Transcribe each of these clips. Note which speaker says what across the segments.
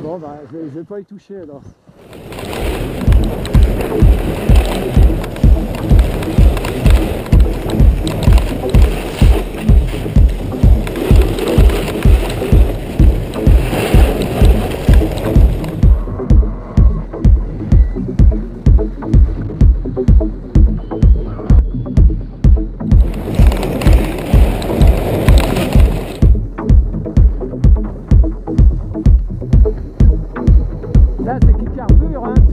Speaker 1: Bon bah je vais, je vais pas y toucher alors. sur un.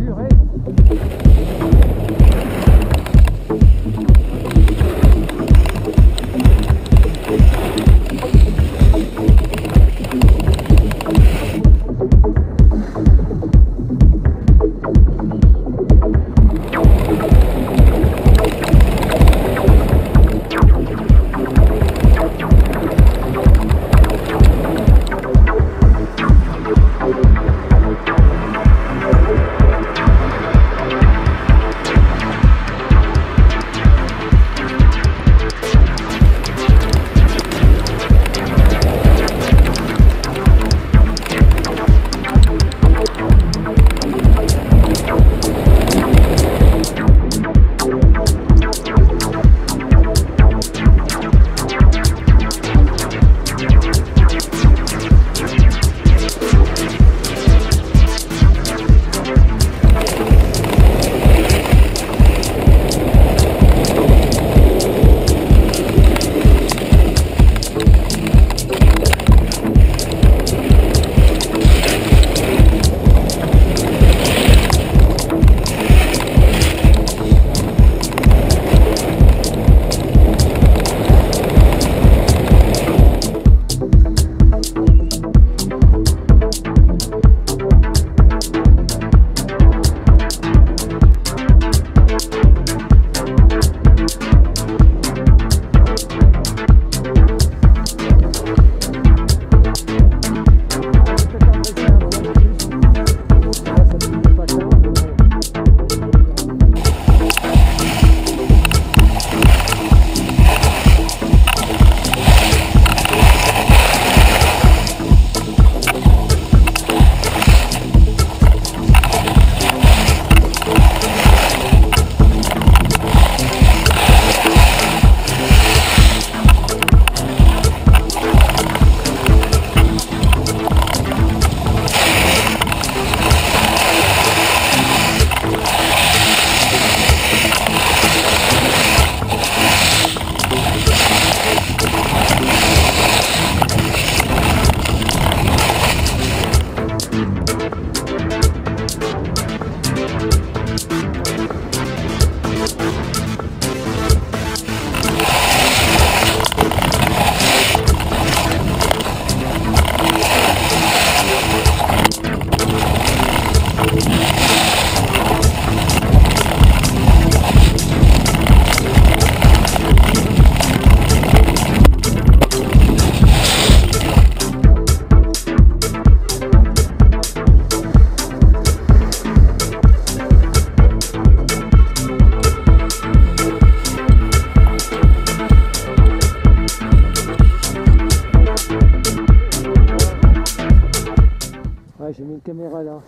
Speaker 1: Mis une caméra là.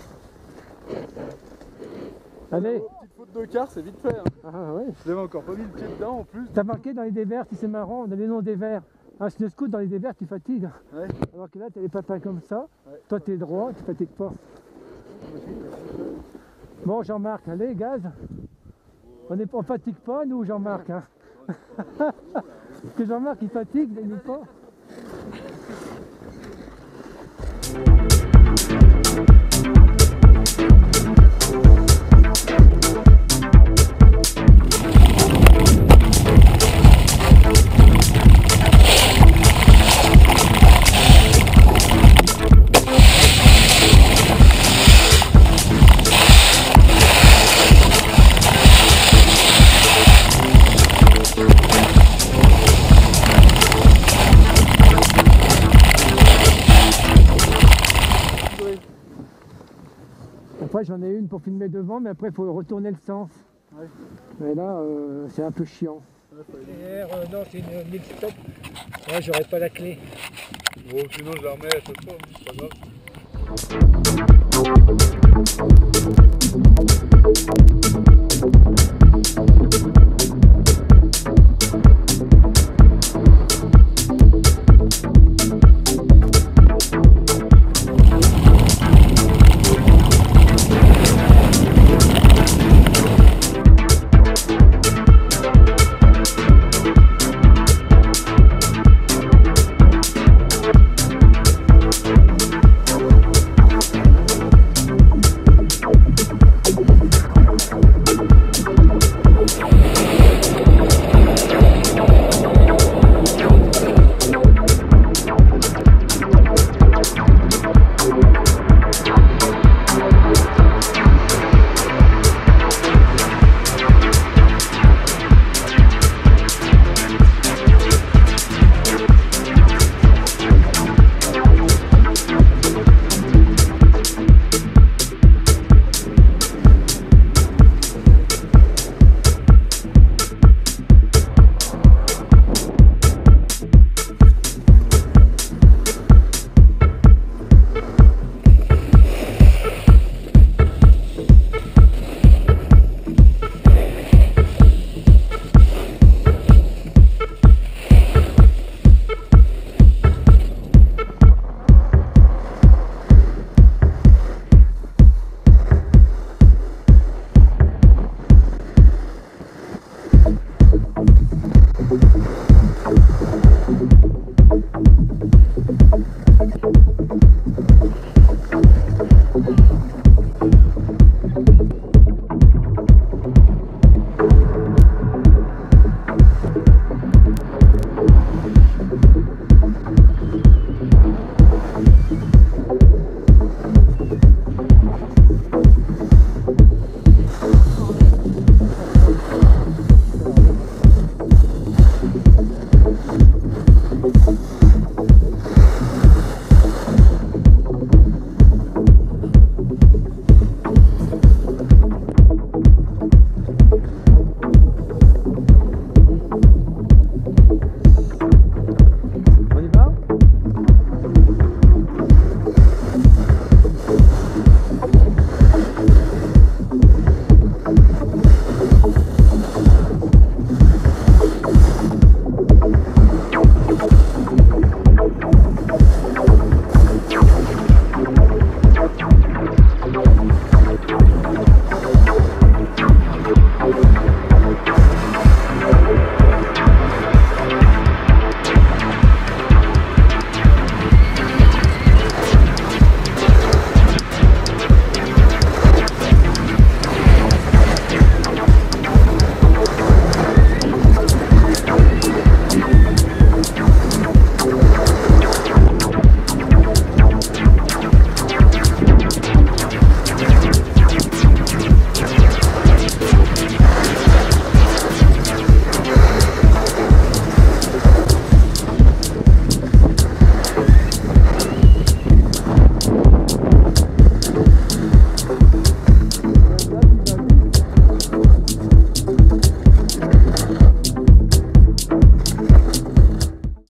Speaker 1: Allez
Speaker 2: Petite faute de quart, c'est vite fait. Hein.
Speaker 1: Ah ouais
Speaker 2: J'avais encore pas mis le pied dedans en plus.
Speaker 1: T'as marqué dans les déverts, si c'est marrant, on a les noms des verts. Un snow scoot dans les déverts, tu fatigues.
Speaker 2: Ouais.
Speaker 1: Alors que là, t'as les papins comme ça.
Speaker 2: Ouais.
Speaker 1: Toi, t'es droit, tu fatigues pas. Bon, Jean-Marc, allez, gaz. On ne fatigue pas, nous, Jean-Marc. Hein. Parce que Jean-Marc, il fatigue, mais nous pas. Après, j'en ai une pour filmer devant, mais après, il faut retourner le sens.
Speaker 2: Ouais.
Speaker 1: Mais là, euh, c'est un peu chiant.
Speaker 2: Ouais,
Speaker 1: euh, non, c'est une mille stop. Là, j'aurais pas la clé.
Speaker 2: Bon, sinon je la remets à chaque fois, c'est pas grave.